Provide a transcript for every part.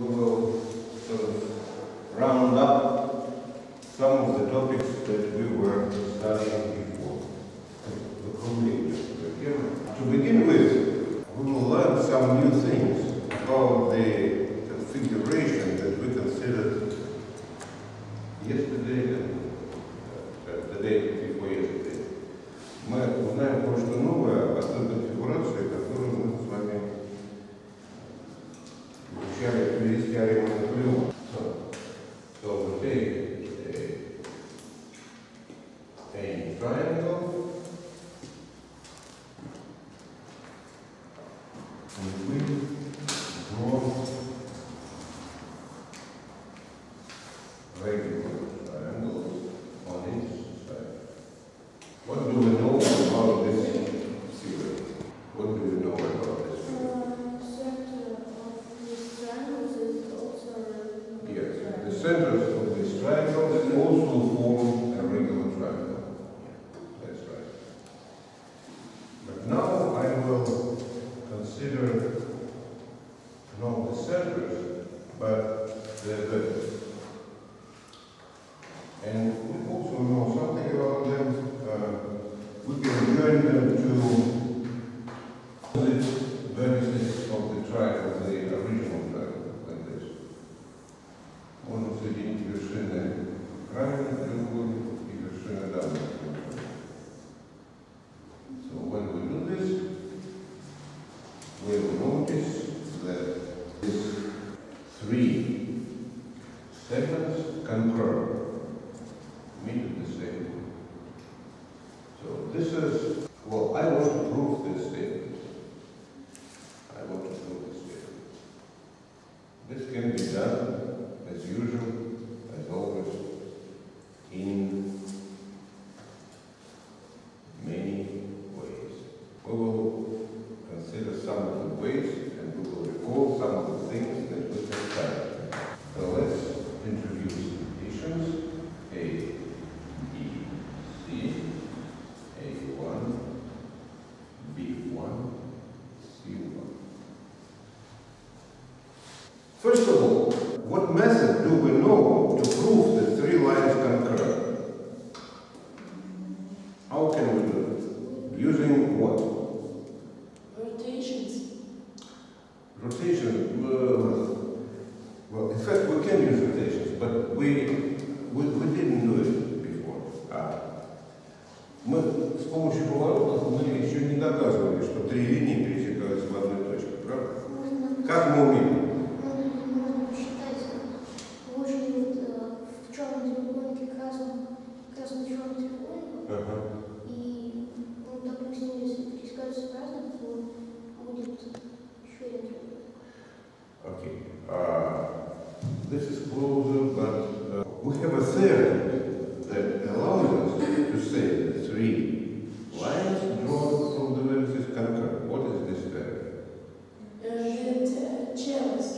we will sort of round up some of the topics that we were studying before. The. To begin with, we will learn some new things What do we know three segments concur, meet the same. So this is, well, I want to prove this statement. I want to prove this statement. This can be done as usual, as always, in many ways. We will consider some of the ways and we will recall some of the things that we have done. So let's introduce conditions A, B, C, A1, B1, C1. First of all, what method do we know to prove that three lines concur? How can we do it? Using what? Rotation. uh, Well, in fact, we can use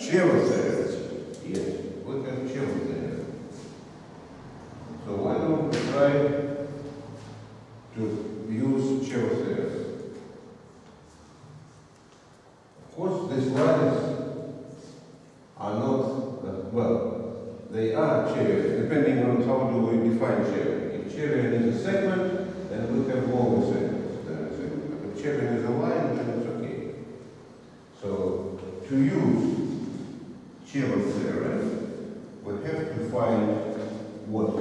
Theorem. Yes, we have Ceva. So why don't we try to use Ceva? Of course, these lines are not, well, they are Cherev, depending on how do we define Cherev. If Cherev is a segment, then we have longer segments than a segment. If Cherev is a line, then it's okay. So, to use Ceva theorem, we have to find what?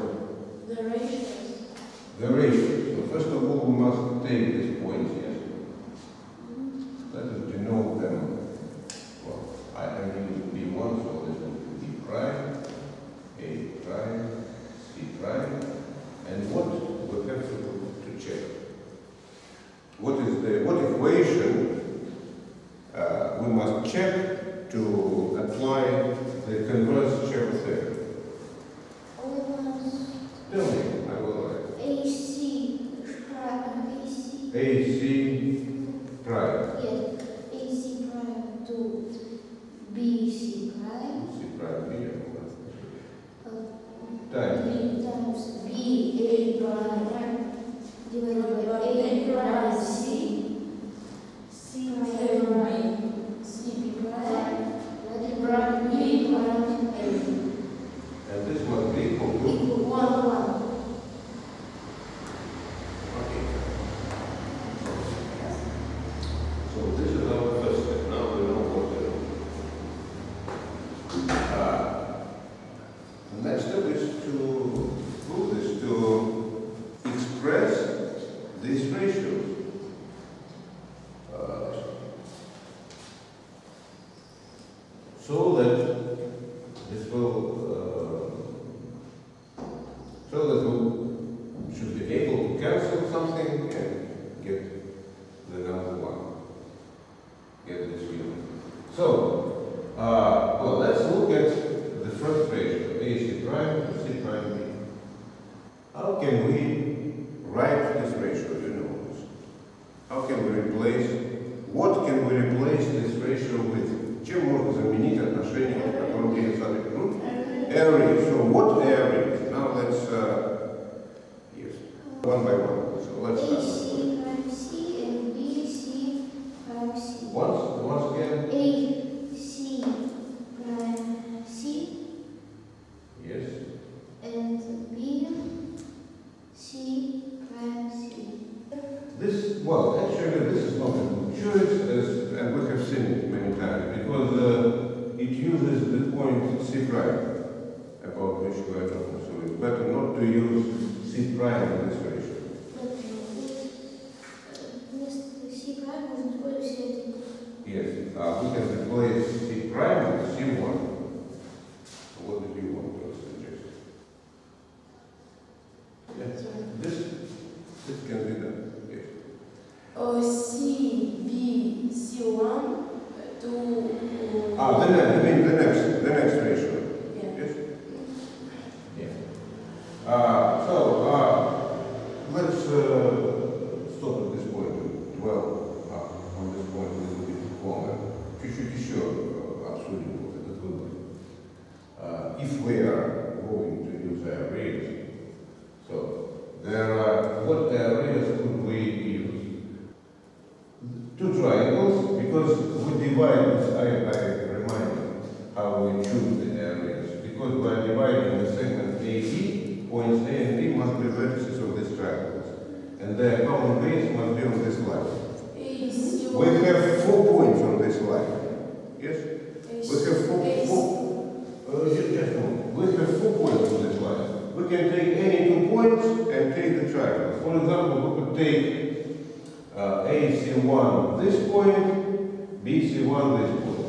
The ratio. So first of all, we must take these points here. Let us denote them. Well, I am using B1, so this will be prime, A prime, C prime, and what we have to, to check. What is the, what equation uh, we must check to apply the converse chair Tell me, I prime. AC prime. Yes. AC prime to BC prime. BC prime, B. Yeah. Uh, times. B times B A prime. So, uh, well, let's look at the first ratio, AC prime to C prime B. How can we write this ratio, you know this? How can we replace, what can we replace this ratio with? Чем можно заменить отношение, в котором есть ну, area. So what area? Now let's, uh, yes, one by one. prime about which we are talking. So it's better not to use C prime in this ratio. Yes, uh, we can replace C prime with C1. What did you want to suggest? Yes, this, this can be done. Yes. Oh, C, B, C1 to... Ah, then I mean divide this, I, I remind you how we choose the areas. Because are dividing the segment AB, points A and B must be vertices of these triangles. And their common base must be on this line. We have four points on this line. Yes? We have four, uh, ju- just moment. We have four points on this line. We can take any two points and take the triangle. For example, we could take uh, AC1 this point, BC1 this point.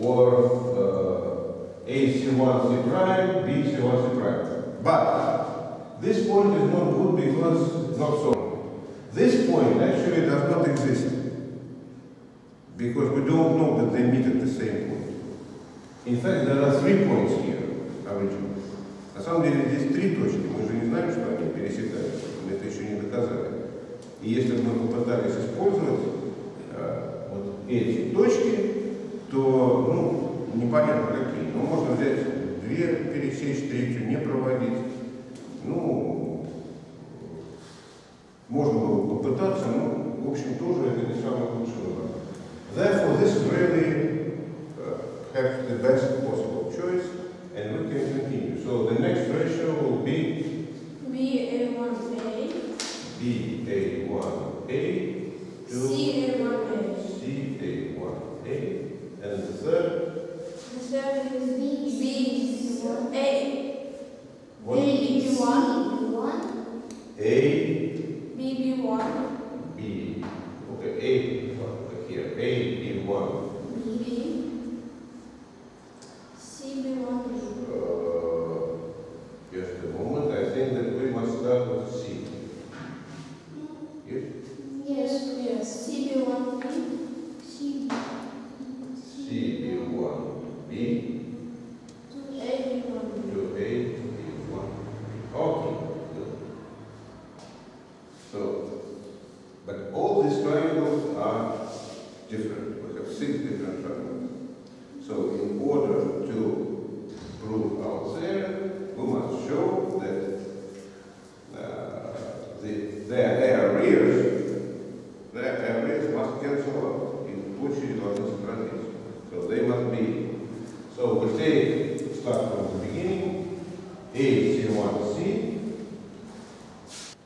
Or uh, AC1 C prime, BC1 C prime. But this point is not good because not so. This point actually does not exist because we don't know that they meet at the same point. In fact, there are three points here originally. На самом деле здесь три точки, мы же не знаем, что они пересекаются, мы это еще не доказали. И если бы мы попытались использовать э, вот эти точки, то, ну, непонятно какие. Но можно взять две, пересечь, третью не проводить. Ну, можно было попытаться, но, в общем, тоже это не лучший вариант. Therefore, this is really uh, have the best possible choice, and we can continue. So the next ratio will be A start from the beginning, AC1C,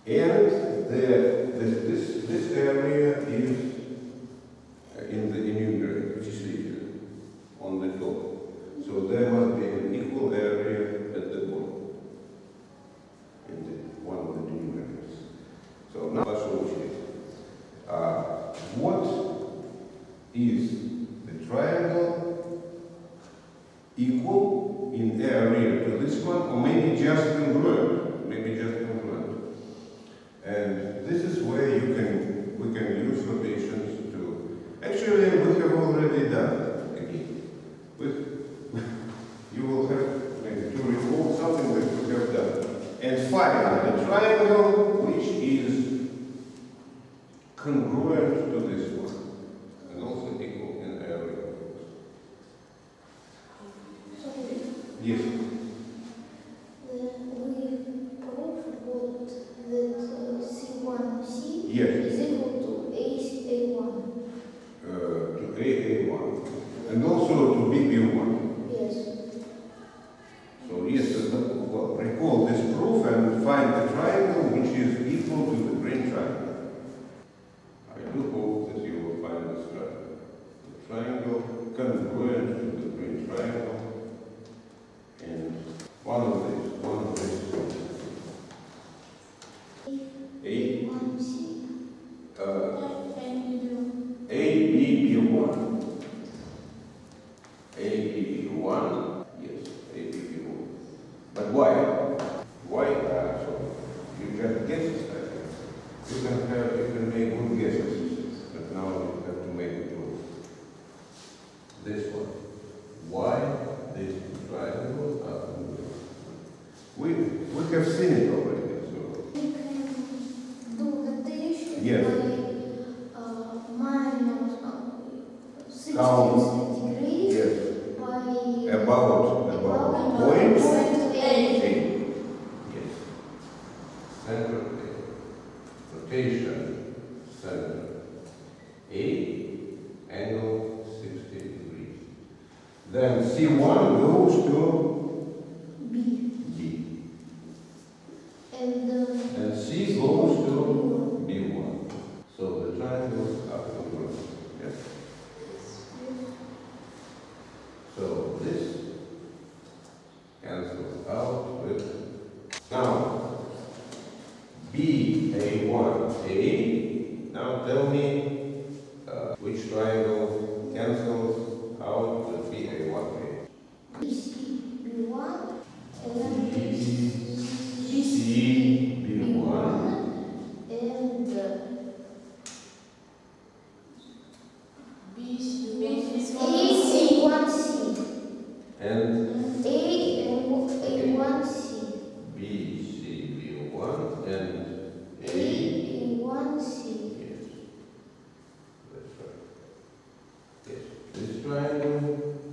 and the, this, this, this area is uh, in the enumerator, which is here, uh, on the top. So there must be an equal area at the bottom, in the, one of the numerators. So now, solution. Uh, what is the triangle equal in area to this one or maybe just congruent, maybe just congruent. And this is where you can, we can use rotations to, actually we have already done Yes. About, about. Point A. Yes. Center A. Rotation. Center. A. Angle 60 degrees. Then C1 goes to B. B. And, and C goes to B1. So the triangle up to Yes. Manu